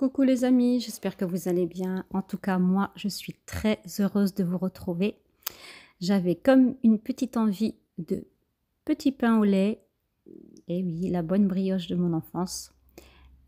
Coucou les amis, j'espère que vous allez bien. En tout cas, moi, je suis très heureuse de vous retrouver. J'avais comme une petite envie de petit pain au lait. Et oui, la bonne brioche de mon enfance.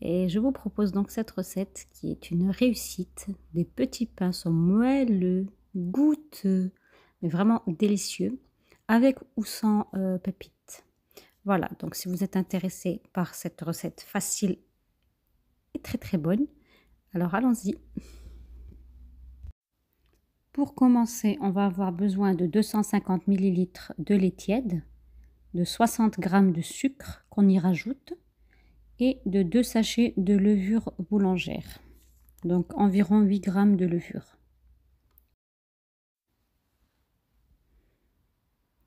Et je vous propose donc cette recette qui est une réussite. Des petits pains sont moelleux, goûteux, mais vraiment délicieux, avec ou sans euh, pépites. Voilà, donc si vous êtes intéressé par cette recette facile très très bonne. Alors allons-y. Pour commencer, on va avoir besoin de 250 ml de lait tiède, de 60 g de sucre qu'on y rajoute et de 2 sachets de levure boulangère. Donc environ 8 g de levure.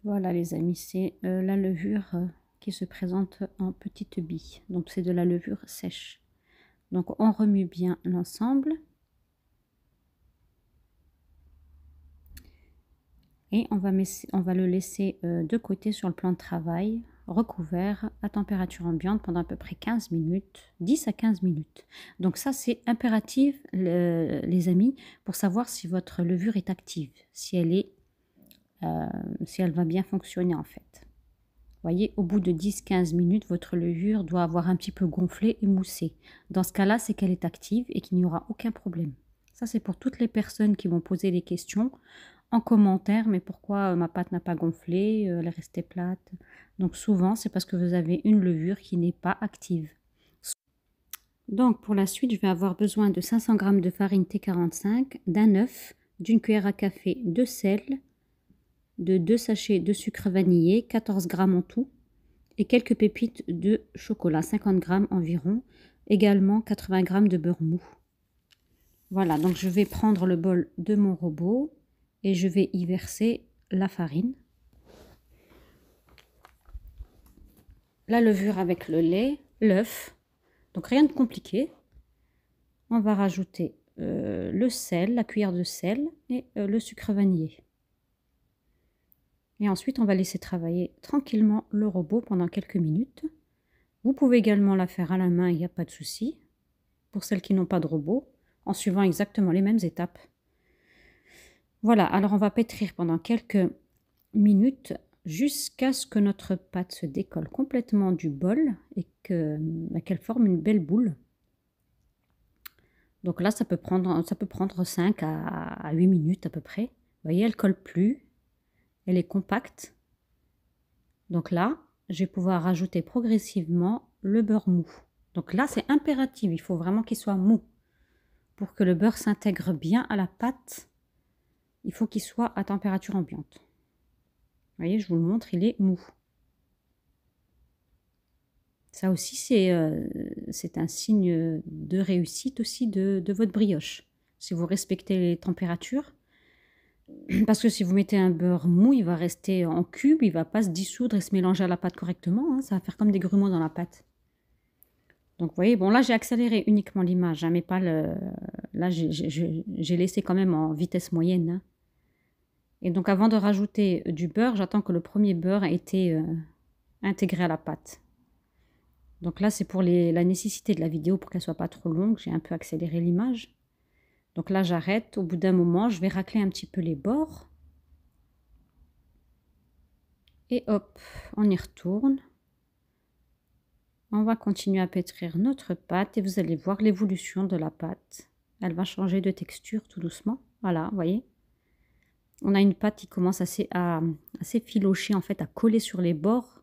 Voilà les amis, c'est euh, la levure euh, qui se présente en petites billes. Donc c'est de la levure sèche. Donc on remue bien l'ensemble. Et on va, le laisser euh, de côté sur le plan de travail, recouvert à température ambiante pendant à peu près 15 minutes, 10 à 15 minutes. Donc ça c'est impératif les amis pour savoir si votre levure est active, si elle euh, si elle va bien fonctionner en fait voyez, au bout de 10-15 minutes, votre levure doit avoir un petit peu gonflé et moussé. Dans ce cas-là, c'est qu'elle est active et qu'il n'y aura aucun problème. Ça, c'est pour toutes les personnes qui vont poser des questions en commentaire. Mais pourquoi euh, ma pâte n'a pas gonflé euh, Elle est restée plate? Donc souvent, c'est parce que vous avez une levure qui n'est pas active. Donc pour la suite, je vais avoir besoin de 500 g de farine T45, d'un œuf, d'une cuillère à café de sel, de 2 sachets de sucre vanillé, 14 g en tout, et quelques pépites de chocolat, 50 g environ, également 80 g de beurre mou. Voilà, donc je vais prendre le bol de mon robot et je vais y verser la farine, la levure avec le lait, l'œuf, donc rien de compliqué. On va rajouter euh, le sel, la cuillère de sel et euh, le sucre vanillé. Et ensuite, on va laisser travailler tranquillement le robot pendant quelques minutes. Vous pouvez également la faire à la main, il n'y a pas de souci. Pour celles qui n'ont pas de robot, en suivant exactement les mêmes étapes. Voilà, alors on va pétrir pendant quelques minutes jusqu'à ce que notre pâte se décolle complètement du bol et bah, qu'elle forme une belle boule. Donc là, ça peut prendre, ça peut prendre 5 à, à 8 minutes à peu près. Vous voyez, elle colle plus, elle est compacte. Donc là, je vais pouvoir rajouter progressivement le beurre mou. Donc là, c'est impératif, il faut vraiment qu'il soit mou. Pour que le beurre s'intègre bien à la pâte, il faut qu'il soit à température ambiante. Vous voyez, je vous le montre, il est mou. Ça aussi, c'est euh, un signe de réussite aussi de, de votre brioche. Si vous respectez les températures, parce que si vous mettez un beurre mou, il va rester en cube, il va pas se dissoudre et se mélanger à la pâte correctement. Hein. ça va faire comme des grumeaux dans la pâte. Donc vous voyez, bon là j'ai accéléré uniquement l'image, hein, mais pas le... Là j'ai laissé quand même en vitesse moyenne. Hein. Et donc avant de rajouter du beurre, j'attends que le premier beurre ait été euh, intégré à la pâte. Donc là c'est pour la nécessité de la vidéo pour qu'elle soit pas trop longue, j'ai un peu accéléré l'image. Donc là, j'arrête. Au bout d'un moment, je vais racler un petit peu les bords. Et hop, on y retourne. On va continuer à pétrir notre pâte et vous allez voir l'évolution de la pâte. Elle va changer de texture tout doucement. Voilà, vous voyez. On a une pâte qui commence à assez filocher, en fait, à coller sur les bords.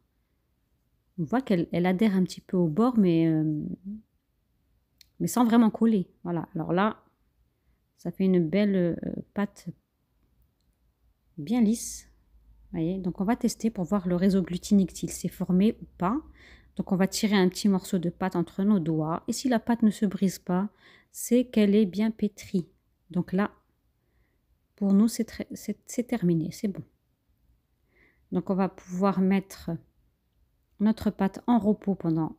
On voit qu'elle adhère un petit peu au bord, mais, euh, mais sans vraiment coller. Voilà, alors là, ça fait une belle euh, pâte bien lisse. Voyez Donc on va tester pour voir le réseau glutinique s'il s'est formé ou pas. Donc on va tirer un petit morceau de pâte entre nos doigts. Et si la pâte ne se brise pas, c'est qu'elle est bien pétrie. Donc là, pour nous, c'est terminé, c'est bon. Donc on va pouvoir mettre notre pâte en repos pendant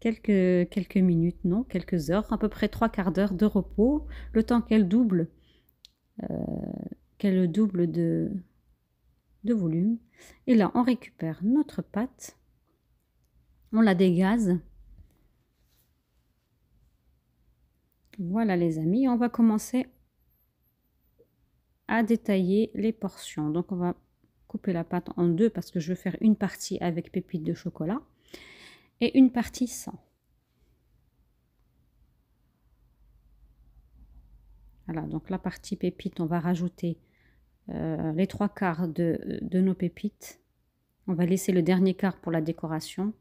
quelques, minutes, non, quelques heures, à peu près trois quarts d'heure de repos, le temps qu'elle double, euh, qu'elle double de, de volume. Et là, on récupère notre pâte, on la dégaze. Voilà les amis, on va commencer à détailler les portions. Donc on va couper la pâte en deux parce que je vais faire une partie avec pépites de chocolat et une partie sans. Voilà, donc la partie pépites, on va rajouter euh, les trois quarts de, de nos pépites. On va laisser le dernier quart pour la décoration.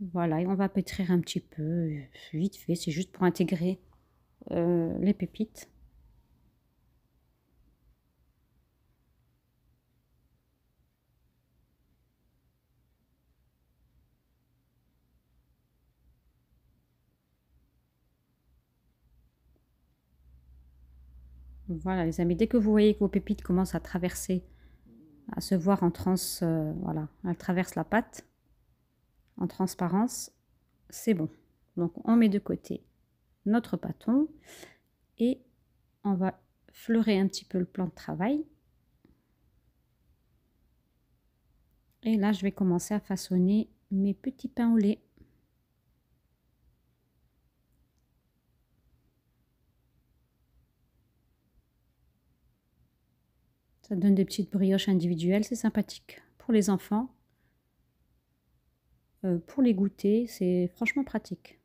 Voilà, et on va pétrir un petit peu, vite fait, c'est juste pour intégrer euh, les pépites. Voilà les amis, dès que vous voyez que vos pépites commencent à traverser, à se voir en trans, euh, voilà, elles traversent la pâte, en transparence, c'est bon. Donc on met de côté notre bâton et on va fleurer un petit peu le plan de travail. Et là, je vais commencer à façonner mes petits pains au lait. Ça donne des petites brioches individuelles, c'est sympathique. Pour les enfants, euh, pour les goûter, c'est franchement pratique.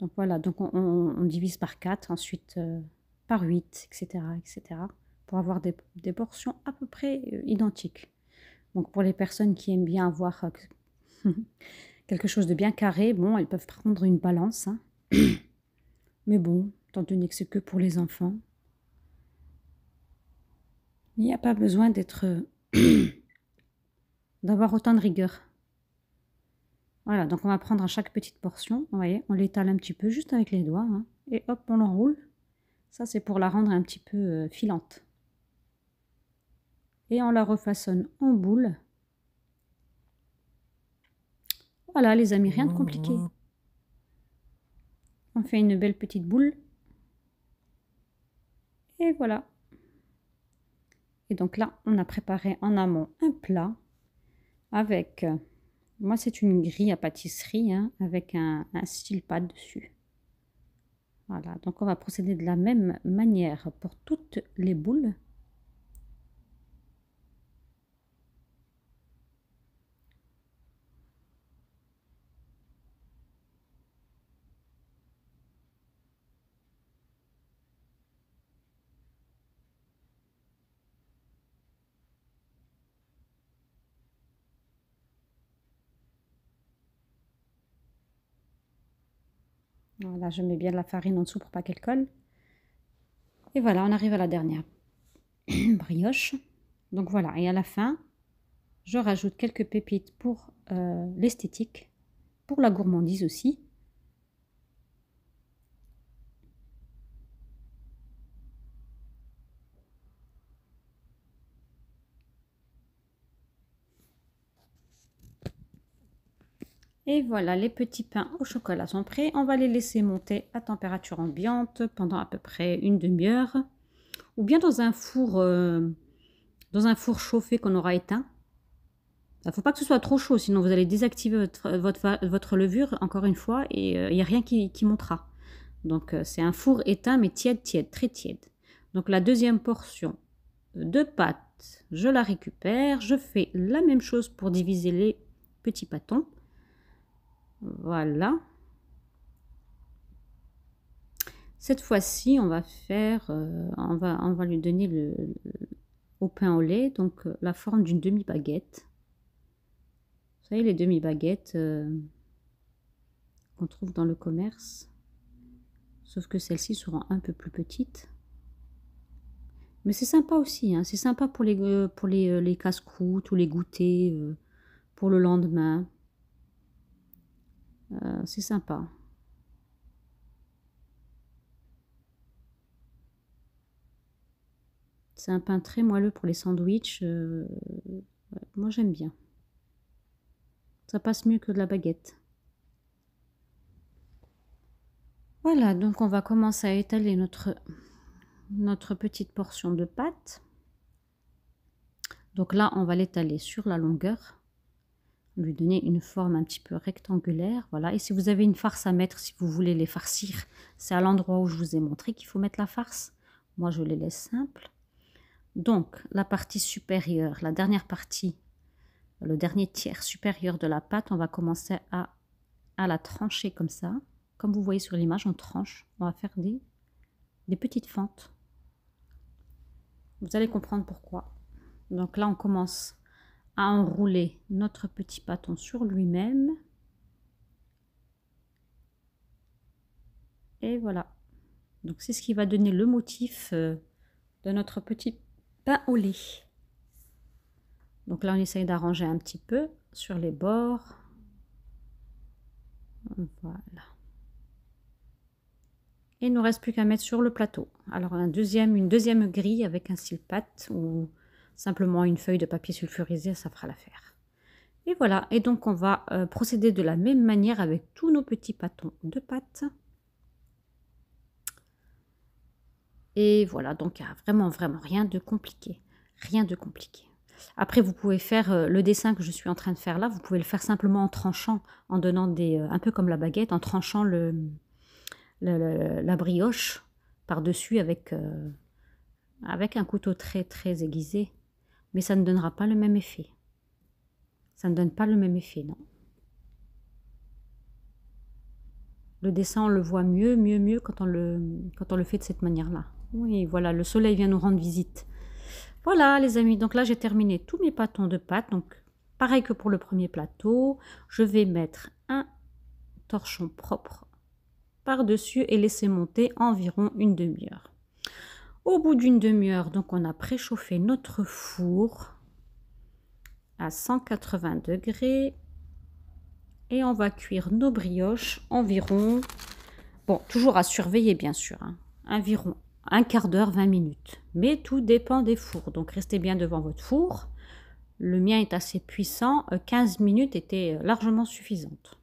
Donc voilà, donc on, divise par 4, ensuite euh, par 8, etc., etc. pour avoir des, portions à peu près euh, identiques. Donc pour les personnes qui aiment bien avoir quelque chose de bien carré, bon, elles peuvent prendre une balance. Hein. Mais bon, tant donné que c'est que pour les enfants, il n'y a pas besoin d'être d'avoir autant de rigueur. Voilà, donc on va prendre à chaque petite portion, vous voyez, on l'étale un petit peu juste avec les doigts, hein, et hop, on l'enroule. Ça, c'est pour la rendre un petit peu euh, filante. Et on la refaçonne en boule. Voilà, les amis, rien de compliqué. On fait une belle petite boule. Et voilà. Et donc là, on a préparé en amont un plat avec euh, moi, c'est une grille à pâtisserie hein, avec un, un style pâte dessus. Voilà, donc on va procéder de la même manière pour toutes les boules. Voilà, je mets bien de la farine en dessous pour pas qu'elle colle. Et voilà, on arrive à la dernière brioche. Donc voilà, et à la fin, je rajoute quelques pépites pour euh, l'esthétique, pour la gourmandise aussi. Et voilà, les petits pains au chocolat sont prêts. On va les laisser monter à température ambiante pendant à peu près une demi-heure. Ou bien dans un four, euh, dans un four chauffé qu'on aura éteint. Il ne faut pas que ce soit trop chaud, sinon vous allez désactiver votre, levure, encore une fois, et euh, il n'y a rien qui, montera. Donc euh, c'est un four éteint, mais tiède, tiède, très tiède. Donc la deuxième portion de pâte, je la récupère. Je fais la même chose pour diviser les petits pâtons. Voilà. Cette fois-ci, on va faire, euh, on, va, on va lui donner le, au pain au lait, donc euh, la forme d'une demi-baguette. Vous savez, les demi-baguettes euh, qu'on trouve dans le commerce. Sauf que celles-ci seront un peu plus petites. Mais c'est sympa aussi, hein. c'est sympa pour les, pour les, les casse-croûtes ou les goûters pour le lendemain. Euh, c'est sympa. C'est un pain très moelleux pour les sandwichs. Euh, moi, j'aime bien. Ça passe mieux que de la baguette. Voilà, donc on va commencer à étaler notre, notre petite portion de pâte. Donc là, on va l'étaler sur la longueur lui donner une forme un petit peu rectangulaire. Voilà. Et si vous avez une farce à mettre, si vous voulez les farcir, c'est à l'endroit où je vous ai montré qu'il faut mettre la farce. Moi, je les laisse simples. Donc, la partie supérieure, la dernière partie, le dernier tiers supérieur de la pâte, on va commencer à, à la trancher comme ça. Comme vous voyez sur l'image, on tranche. On va faire des, des petites fentes. Vous allez comprendre pourquoi. Donc là, on commence enrouler notre petit bâton sur lui-même. Et voilà. Donc c'est ce qui va donner le motif euh, de notre petit pain au lait. Donc là, on essaye d'arranger un petit peu sur les bords. Voilà. Et il nous reste plus qu'à mettre sur le plateau. Alors un deuxième, une deuxième grille avec un pâte ou simplement une feuille de papier sulfurisé, ça fera l'affaire. Et voilà, et donc on va euh, procéder de la même manière avec tous nos petits pâtons de pâte. Et voilà, donc il n'y a vraiment, vraiment rien de compliqué. Rien de compliqué. Après, vous pouvez faire euh, le dessin que je suis en train de faire là, vous pouvez le faire simplement en tranchant, en donnant des... Euh, un peu comme la baguette, en tranchant le, la brioche par-dessus avec, avec un couteau très, très aiguisé. Mais ça ne donnera pas le même effet. Ça ne donne pas le même effet, non. Le dessin, on le voit mieux, mieux, mieux quand on le, fait de cette manière-là. Oui, voilà, le soleil vient nous rendre visite. Voilà, les amis, donc là, j'ai terminé tous mes pâtons de pâte. Donc, pareil que pour le premier plateau, je vais mettre un torchon propre par-dessus et laisser monter environ une demi-heure. Au bout d'une demi-heure, donc on a préchauffé notre four à 180 degrés et on va cuire nos brioches environ, bon, toujours à surveiller bien sûr, hein, environ un quart d'heure, 20 minutes. Mais tout dépend des fours, donc restez bien devant votre four. Le mien est assez puissant, 15 minutes était largement suffisante.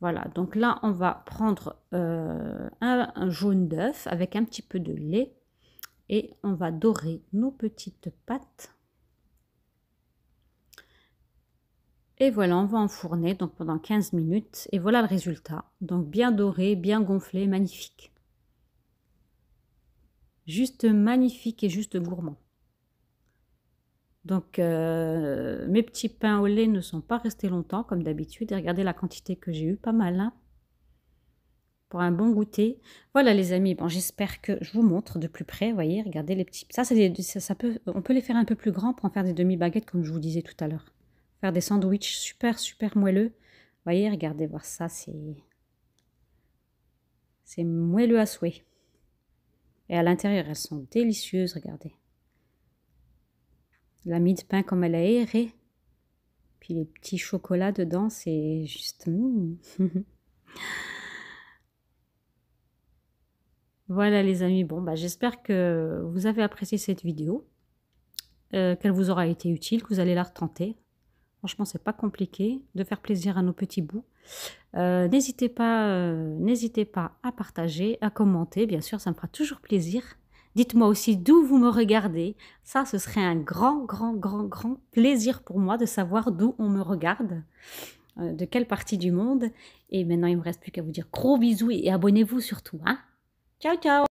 Voilà, donc là, on va prendre euh, un, jaune d'œuf avec un petit peu de lait et on va dorer nos petites pâtes. Et voilà, on va enfourner donc pendant 15 minutes et voilà le résultat. Donc bien doré, bien gonflé, magnifique. Juste magnifique et juste gourmand. Donc, euh, mes petits pains au lait ne sont pas restés longtemps, comme d'habitude. Et regardez la quantité que j'ai eu, pas mal, hein pour un bon goûter. Voilà les amis, j'espère que je vous montre de plus près, voyez, regardez les petits... Ça, ça, peut, on peut les faire un peu plus grands pour en faire des demi-baguettes, comme je vous disais tout à l'heure. Faire des sandwichs super, super moelleux. Voyez, regardez, voir ça. C'est moelleux à souhait. Et à l'intérieur, elles sont délicieuses, regardez. La mie de pain comme elle a erré. Puis les petits chocolats dedans, c'est juste... Hmm. voilà les amis, bah j'espère que vous avez apprécié cette vidéo, euh, qu'elle vous aura été utile, que vous allez la retenter. Franchement, c'est pas compliqué de faire plaisir à nos petits bouts. Euh, n'hésitez pas, euh, n'hésitez pas à partager, à commenter, bien sûr, ça me fera toujours plaisir. Dites-moi aussi d'où vous me regardez. Ça, ce serait un grand, grand, grand, grand plaisir pour moi de savoir d'où on me regarde, euh, de quelle partie du monde. Et maintenant, il ne me reste plus qu'à vous dire gros bisous et abonnez-vous surtout. Hein ciao, ciao